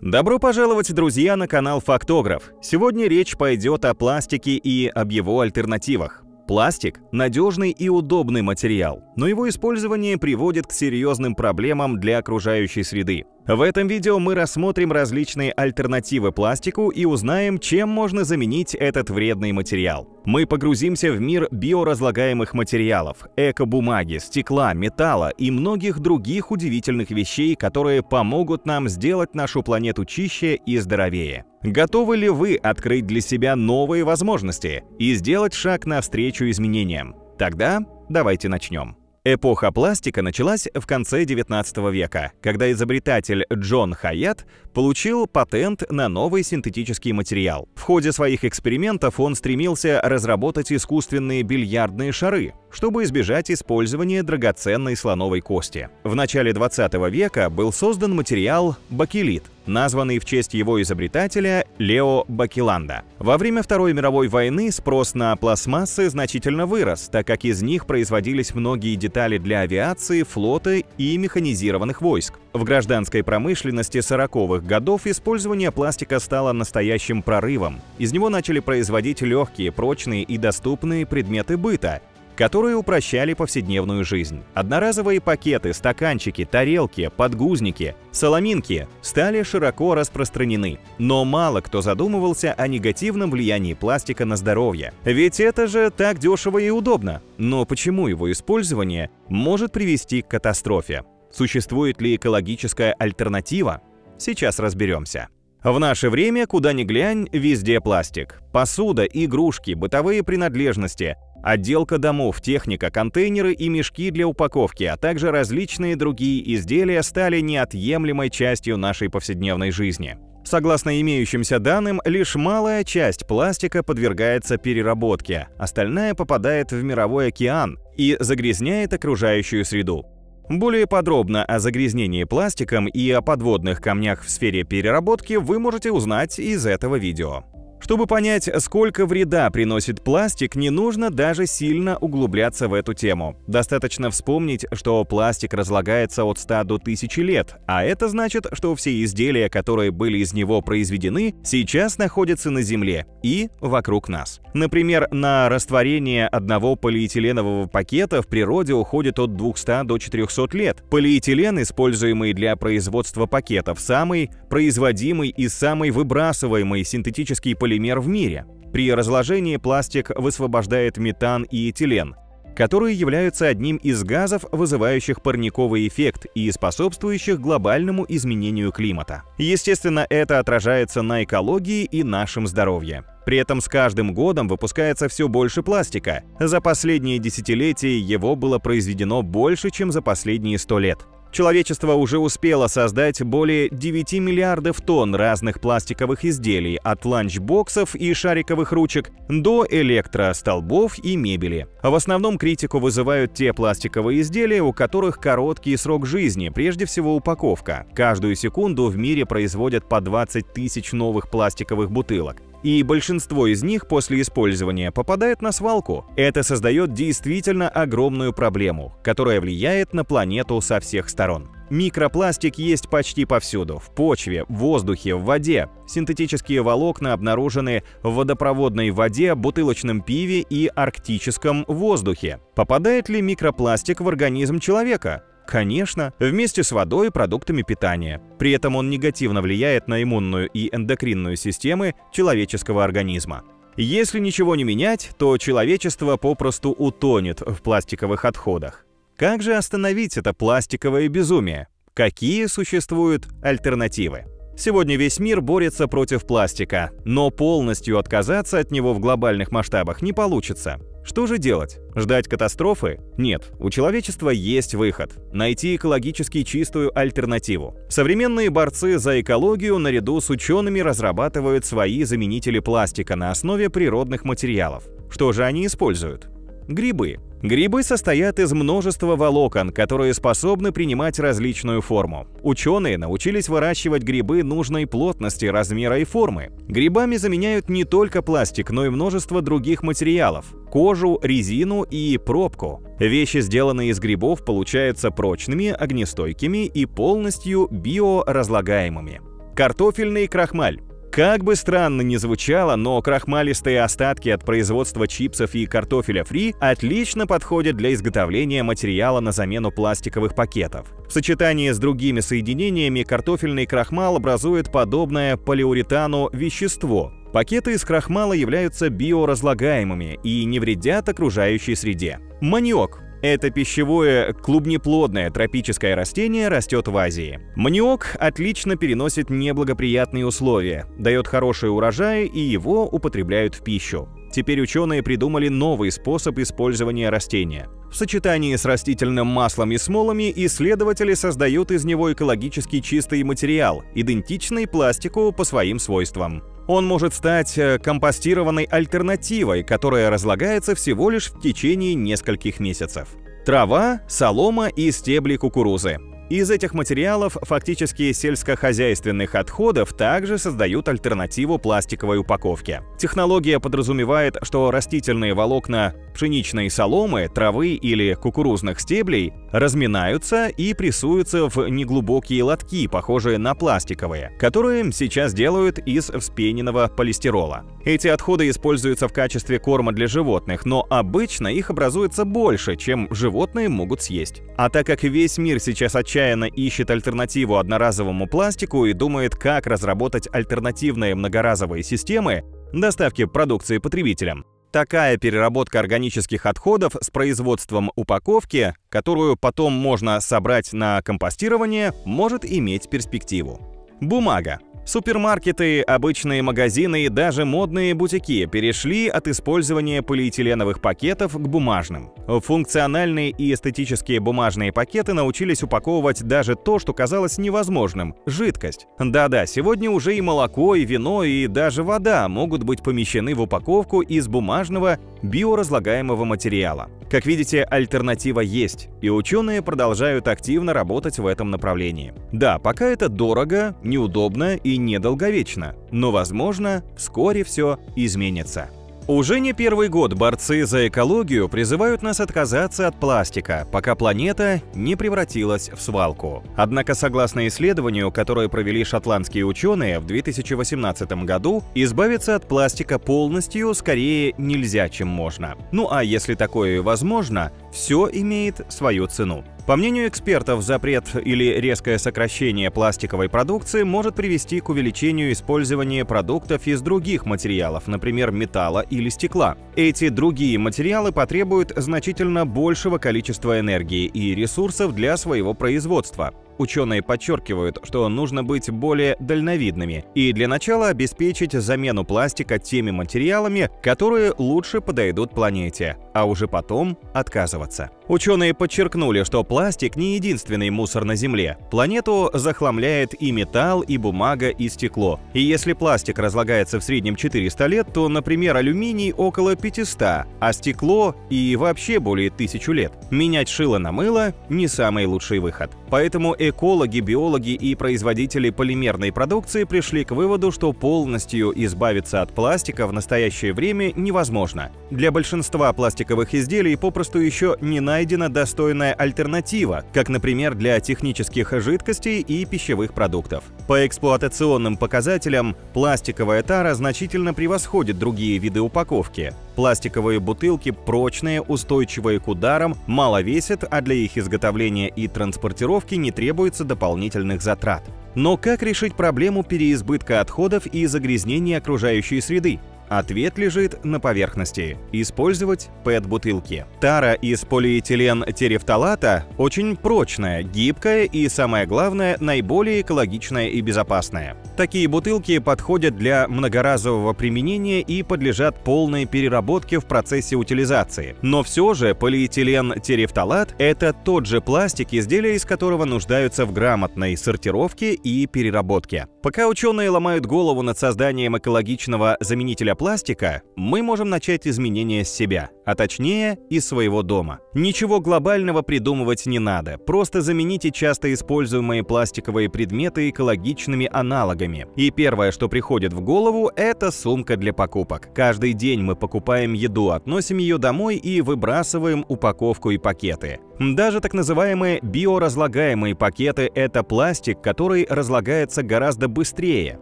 Добро пожаловать, друзья, на канал Фактограф. Сегодня речь пойдет о пластике и об его альтернативах. Пластик – надежный и удобный материал, но его использование приводит к серьезным проблемам для окружающей среды. В этом видео мы рассмотрим различные альтернативы пластику и узнаем, чем можно заменить этот вредный материал. Мы погрузимся в мир биоразлагаемых материалов, эко-бумаги, стекла, металла и многих других удивительных вещей, которые помогут нам сделать нашу планету чище и здоровее. Готовы ли вы открыть для себя новые возможности и сделать шаг навстречу изменениям? Тогда давайте начнем. Эпоха пластика началась в конце 19 века, когда изобретатель Джон Хайят получил патент на новый синтетический материал. В ходе своих экспериментов он стремился разработать искусственные бильярдные шары, чтобы избежать использования драгоценной слоновой кости. В начале 20 века был создан материал бакелит, названный в честь его изобретателя Лео Бакеланда. Во время Второй мировой войны спрос на пластмассы значительно вырос, так как из них производились многие детали для авиации, флота и механизированных войск. В гражданской промышленности 40-х годов использование пластика стало настоящим прорывом. Из него начали производить легкие, прочные и доступные предметы быта, которые упрощали повседневную жизнь. Одноразовые пакеты, стаканчики, тарелки, подгузники, соломинки стали широко распространены. Но мало кто задумывался о негативном влиянии пластика на здоровье. Ведь это же так дешево и удобно. Но почему его использование может привести к катастрофе? Существует ли экологическая альтернатива? Сейчас разберемся. В наше время, куда ни глянь, везде пластик. Посуда, игрушки, бытовые принадлежности, отделка домов, техника, контейнеры и мешки для упаковки, а также различные другие изделия стали неотъемлемой частью нашей повседневной жизни. Согласно имеющимся данным, лишь малая часть пластика подвергается переработке, остальная попадает в мировой океан и загрязняет окружающую среду. Более подробно о загрязнении пластиком и о подводных камнях в сфере переработки вы можете узнать из этого видео. Чтобы понять, сколько вреда приносит пластик, не нужно даже сильно углубляться в эту тему. Достаточно вспомнить, что пластик разлагается от 100 до 1000 лет, а это значит, что все изделия, которые были из него произведены, сейчас находятся на Земле и вокруг нас. Например, на растворение одного полиэтиленового пакета в природе уходит от 200 до 400 лет. Полиэтилен, используемый для производства пакетов, самый производимый и самый выбрасываемый синтетический полиэтилен полимер в мире. При разложении пластик высвобождает метан и этилен, которые являются одним из газов, вызывающих парниковый эффект и способствующих глобальному изменению климата. Естественно, это отражается на экологии и нашем здоровье. При этом с каждым годом выпускается все больше пластика. За последние десятилетия его было произведено больше, чем за последние 100 лет. Человечество уже успело создать более 9 миллиардов тонн разных пластиковых изделий, от ланчбоксов и шариковых ручек до электростолбов и мебели. В основном критику вызывают те пластиковые изделия, у которых короткий срок жизни, прежде всего упаковка. Каждую секунду в мире производят по 20 тысяч новых пластиковых бутылок и большинство из них после использования попадает на свалку. Это создает действительно огромную проблему, которая влияет на планету со всех сторон. Микропластик есть почти повсюду – в почве, в воздухе, в воде. Синтетические волокна обнаружены в водопроводной воде, бутылочном пиве и арктическом воздухе. Попадает ли микропластик в организм человека? Конечно, вместе с водой и продуктами питания. При этом он негативно влияет на иммунную и эндокринную системы человеческого организма. Если ничего не менять, то человечество попросту утонет в пластиковых отходах. Как же остановить это пластиковое безумие? Какие существуют альтернативы? Сегодня весь мир борется против пластика, но полностью отказаться от него в глобальных масштабах не получится. Что же делать? Ждать катастрофы? Нет, у человечества есть выход – найти экологически чистую альтернативу. Современные борцы за экологию наряду с учеными разрабатывают свои заменители пластика на основе природных материалов. Что же они используют? Грибы. Грибы состоят из множества волокон, которые способны принимать различную форму. Ученые научились выращивать грибы нужной плотности, размера и формы. Грибами заменяют не только пластик, но и множество других материалов – кожу, резину и пробку. Вещи, сделанные из грибов, получаются прочными, огнестойкими и полностью биоразлагаемыми. Картофельный крахмаль. Как бы странно ни звучало, но крахмалистые остатки от производства чипсов и картофеля фри отлично подходят для изготовления материала на замену пластиковых пакетов. В сочетании с другими соединениями картофельный крахмал образует подобное полиуретану вещество. Пакеты из крахмала являются биоразлагаемыми и не вредят окружающей среде. Маниок это пищевое клубнеплодное тропическое растение растет в Азии. Маниок отлично переносит неблагоприятные условия, дает хороший урожай и его употребляют в пищу. Теперь ученые придумали новый способ использования растения. В сочетании с растительным маслом и смолами исследователи создают из него экологически чистый материал, идентичный пластику по своим свойствам. Он может стать э, компостированной альтернативой, которая разлагается всего лишь в течение нескольких месяцев. Трава, солома и стебли кукурузы. Из этих материалов фактически сельскохозяйственных отходов также создают альтернативу пластиковой упаковке. Технология подразумевает, что растительные волокна пшеничной соломы, травы или кукурузных стеблей разминаются и прессуются в неглубокие лотки, похожие на пластиковые, которые сейчас делают из вспененного полистирола. Эти отходы используются в качестве корма для животных, но обычно их образуется больше, чем животные могут съесть. А так как весь мир сейчас отчаянно ищет альтернативу одноразовому пластику и думает, как разработать альтернативные многоразовые системы доставки продукции потребителям, Такая переработка органических отходов с производством упаковки, которую потом можно собрать на компостирование, может иметь перспективу. Бумага. Супермаркеты, обычные магазины и даже модные бутики перешли от использования полиэтиленовых пакетов к бумажным. Функциональные и эстетические бумажные пакеты научились упаковывать даже то, что казалось невозможным – жидкость. Да-да, сегодня уже и молоко, и вино, и даже вода могут быть помещены в упаковку из бумажного биоразлагаемого материала. Как видите, альтернатива есть, и ученые продолжают активно работать в этом направлении. Да, пока это дорого, неудобно и недолговечно, но, возможно, вскоре все изменится. Уже не первый год борцы за экологию призывают нас отказаться от пластика, пока планета не превратилась в свалку. Однако, согласно исследованию, которое провели шотландские ученые в 2018 году, избавиться от пластика полностью скорее нельзя, чем можно. Ну а если такое возможно, все имеет свою цену. По мнению экспертов, запрет или резкое сокращение пластиковой продукции может привести к увеличению использования продуктов из других материалов, например, металла или стекла. Эти другие материалы потребуют значительно большего количества энергии и ресурсов для своего производства. Ученые подчеркивают, что нужно быть более дальновидными и для начала обеспечить замену пластика теми материалами, которые лучше подойдут планете, а уже потом отказываться. Ученые подчеркнули, что пластик не единственный мусор на Земле. Планету захламляет и металл, и бумага, и стекло. И если пластик разлагается в среднем 400 лет, то, например, алюминий около 500, а стекло и вообще более 1000 лет. Менять шило на мыло – не самый лучший выход. Поэтому экологи, биологи и производители полимерной продукции пришли к выводу, что полностью избавиться от пластика в настоящее время невозможно. Для большинства пластиковых изделий попросту еще не найдена достойная альтернатива, как, например, для технических жидкостей и пищевых продуктов. По эксплуатационным показателям пластиковая тара значительно превосходит другие виды упаковки. Пластиковые бутылки прочные, устойчивые к ударам, мало весят, а для их изготовления и транспортировки не требуется дополнительных затрат. Но как решить проблему переизбытка отходов и загрязнения окружающей среды? Ответ лежит на поверхности. Использовать PET-бутылки. Тара из полиэтилен-терефталата очень прочная, гибкая и, самое главное, наиболее экологичная и безопасная. Такие бутылки подходят для многоразового применения и подлежат полной переработке в процессе утилизации. Но все же полиэтилен-терефталат – это тот же пластик, изделия из которого нуждаются в грамотной сортировке и переработке. Пока ученые ломают голову над созданием экологичного заменителя пластика, мы можем начать изменения с себя, а точнее из своего дома. Ничего глобального придумывать не надо, просто замените часто используемые пластиковые предметы экологичными аналогами. И первое, что приходит в голову, это сумка для покупок. Каждый день мы покупаем еду, относим ее домой и выбрасываем упаковку и пакеты. Даже так называемые биоразлагаемые пакеты – это пластик, который разлагается гораздо быстрее,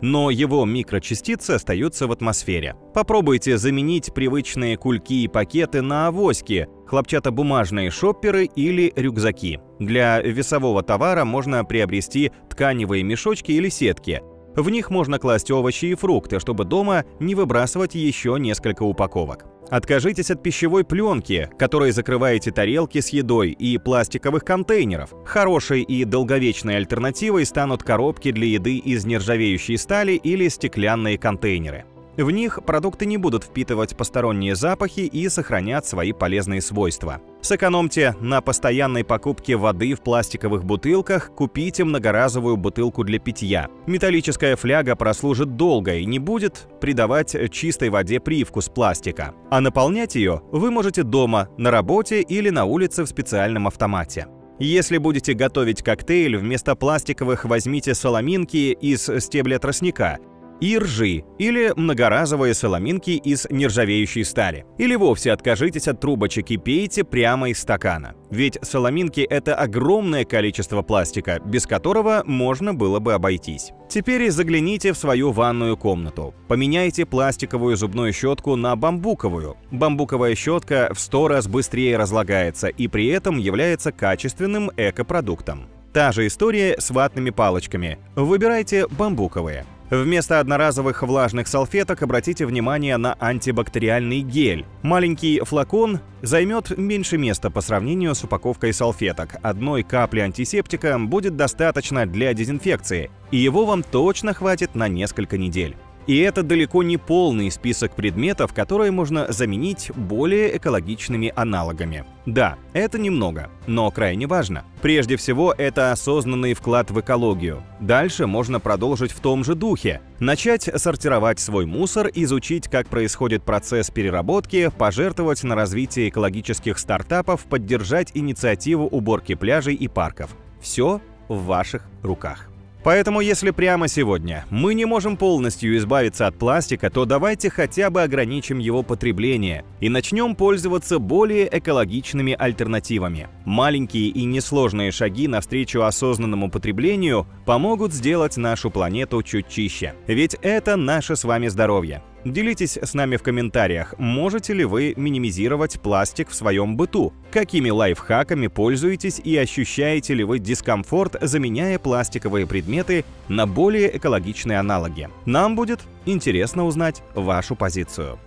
но его микрочастицы остаются в атмосфере. Попробуйте заменить привычные кульки и пакеты на авоськи, хлопчатобумажные шопперы или рюкзаки. Для весового товара можно приобрести тканевые мешочки или сетки. В них можно класть овощи и фрукты, чтобы дома не выбрасывать еще несколько упаковок. Откажитесь от пищевой пленки, которой закрываете тарелки с едой, и пластиковых контейнеров. Хорошей и долговечной альтернативой станут коробки для еды из нержавеющей стали или стеклянные контейнеры. В них продукты не будут впитывать посторонние запахи и сохранят свои полезные свойства. Сэкономьте на постоянной покупке воды в пластиковых бутылках, купите многоразовую бутылку для питья. Металлическая фляга прослужит долго и не будет придавать чистой воде привкус пластика. А наполнять ее вы можете дома, на работе или на улице в специальном автомате. Если будете готовить коктейль, вместо пластиковых возьмите соломинки из стебля тростника и ржи, или многоразовые соломинки из нержавеющей стали. Или вовсе откажитесь от трубочек и пейте прямо из стакана. Ведь соломинки – это огромное количество пластика, без которого можно было бы обойтись. Теперь загляните в свою ванную комнату. Поменяйте пластиковую зубную щетку на бамбуковую. Бамбуковая щетка в 100 раз быстрее разлагается и при этом является качественным экопродуктом. Та же история с ватными палочками. Выбирайте бамбуковые. Вместо одноразовых влажных салфеток обратите внимание на антибактериальный гель. Маленький флакон займет меньше места по сравнению с упаковкой салфеток. Одной капли антисептика будет достаточно для дезинфекции, и его вам точно хватит на несколько недель. И это далеко не полный список предметов, которые можно заменить более экологичными аналогами. Да, это немного, но крайне важно. Прежде всего, это осознанный вклад в экологию. Дальше можно продолжить в том же духе. Начать сортировать свой мусор, изучить, как происходит процесс переработки, пожертвовать на развитие экологических стартапов, поддержать инициативу уборки пляжей и парков. Все в ваших руках. Поэтому если прямо сегодня мы не можем полностью избавиться от пластика, то давайте хотя бы ограничим его потребление и начнем пользоваться более экологичными альтернативами. Маленькие и несложные шаги навстречу осознанному потреблению помогут сделать нашу планету чуть чище. Ведь это наше с вами здоровье. Делитесь с нами в комментариях, можете ли вы минимизировать пластик в своем быту, какими лайфхаками пользуетесь и ощущаете ли вы дискомфорт, заменяя пластиковые предметы на более экологичные аналоги. Нам будет интересно узнать вашу позицию.